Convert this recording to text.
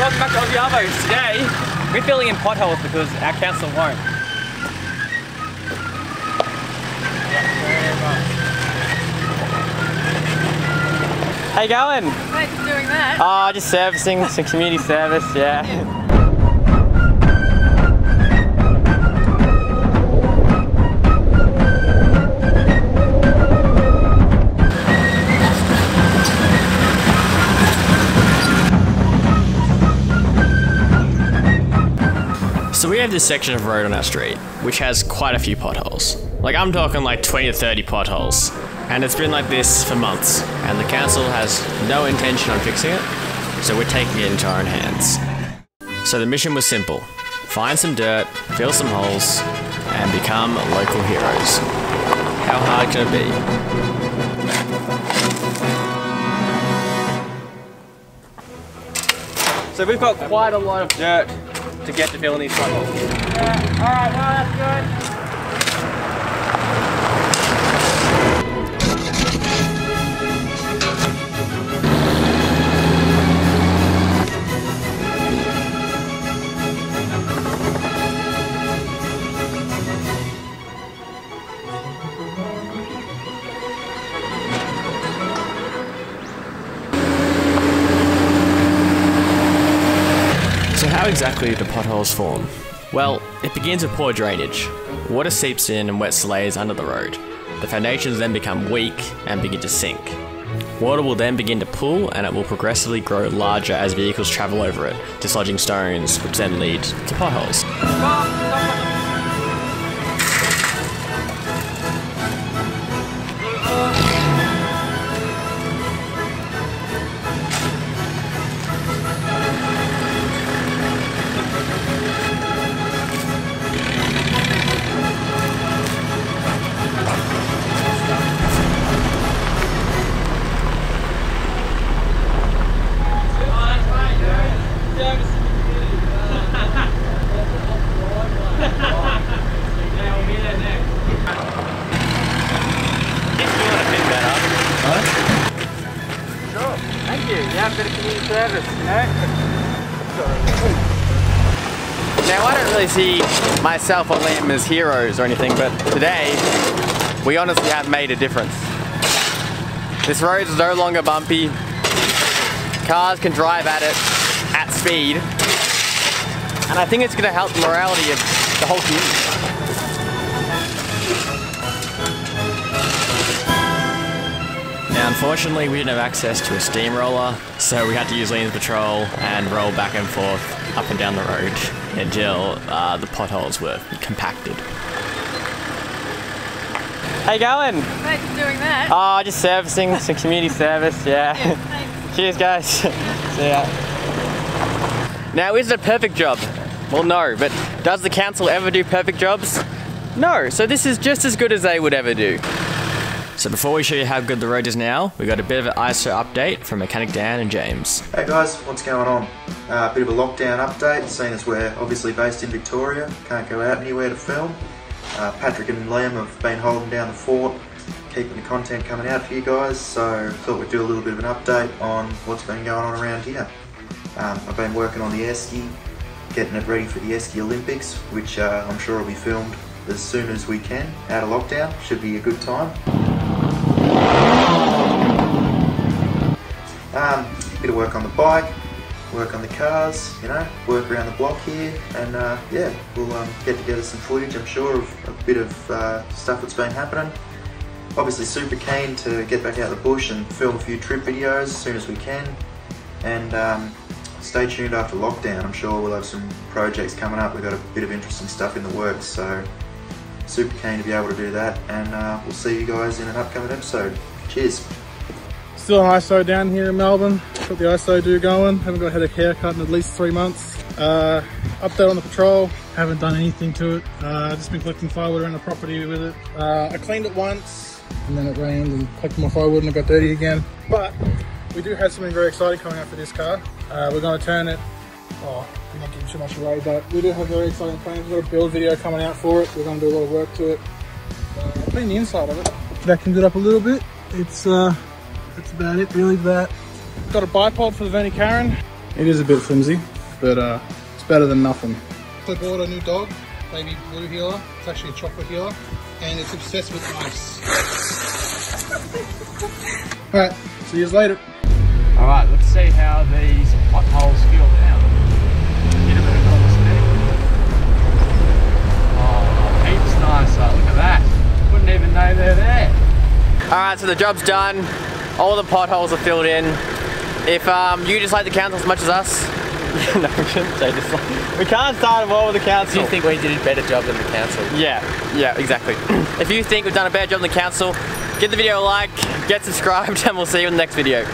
Welcome back to Aussie Arvos. Today, we're filling in potholes because our council won't. How you going? Wait, doing that? Oh, just servicing, some community service, yeah. So we have this section of road on our street, which has quite a few potholes. Like I'm talking like 20 to 30 potholes. And it's been like this for months, and the council has no intention on fixing it, so we're taking it into our own hands. So the mission was simple. Find some dirt, fill some holes, and become local heroes. How hard can it be? So we've got quite a lot of dirt to get to fill in these potholes. Alright, no, that's good. So how exactly do potholes form? Well, it begins with poor drainage. Water seeps in and wets layers under the road. The foundations then become weak and begin to sink. Water will then begin to pool and it will progressively grow larger as vehicles travel over it, dislodging stones, which then lead to potholes. Now, I don't really see myself or Liam as heroes or anything, but today, we honestly have made a difference. This road is no longer bumpy. Cars can drive at it at speed. And I think it's going to help the morality of the whole community. Unfortunately, we didn't have access to a steamroller, so we had to use Liam's patrol and roll back and forth up and down the road until uh, the potholes were compacted. How you going? Wait, doing that? Oh, just servicing, some community service, yeah. Yeah. Cheers, guys. See ya. Now, is it a perfect job? Well, no, but does the council ever do perfect jobs? No, so this is just as good as they would ever do. So before we show you how good the road is now, we got a bit of an ISO update from Mechanic Dan and James. Hey guys, what's going on? A uh, bit of a lockdown update, seeing as we're obviously based in Victoria, can't go out anywhere to film. Uh, Patrick and Liam have been holding down the fort, keeping the content coming out for you guys, so thought we'd do a little bit of an update on what's been going on around here. Um, I've been working on the Esky, getting it ready for the Esky Olympics, which uh, I'm sure will be filmed as soon as we can out of lockdown. Should be a good time. Work on the bike, work on the cars, you know, work around the block here, and uh, yeah, we'll um, get together some footage, I'm sure, of a bit of uh, stuff that's been happening. Obviously, super keen to get back out of the bush and film a few trip videos as soon as we can, and um, stay tuned after lockdown. I'm sure we'll have some projects coming up. We've got a bit of interesting stuff in the works, so super keen to be able to do that, and uh, we'll see you guys in an upcoming episode. Cheers. Still ISO down here in Melbourne. Got the ISO do going. Haven't got had a haircut in at least three months. Uh, update on the patrol. Haven't done anything to it. Uh, just been collecting firewood around the property with it. Uh, I cleaned it once and then it rained and collected more firewood and it got dirty again. But we do have something very exciting coming up for this car. Uh, we're going to turn it. Oh, I'm not giving too much away, but we do have very exciting plans. We've got a build video coming out for it. We're going to do a lot of work to it. Uh, clean the inside of it. Vacuumed it up a little bit. It's uh, that's about it really that. Got a bipod for the Verni Karen. It is a bit flimsy, but uh, it's better than nothing. I bought a new dog, baby blue heeler. It's actually a chocolate heeler, and it's obsessed with ice. All right, see you later. All right, let's see how these potholes feel now. Get a bit of normal speed. Oh, heaps nicer. Look at that. Wouldn't even know they're there. Alright, so the job's done. All the potholes are filled in. If um, you dislike the council as much as us, no, we shouldn't say. We can't start a war with the council. Do you think we did a better job than the council? Yeah, yeah, exactly. if you think we've done a better job than the council, give the video a like, get subscribed, and we'll see you in the next video.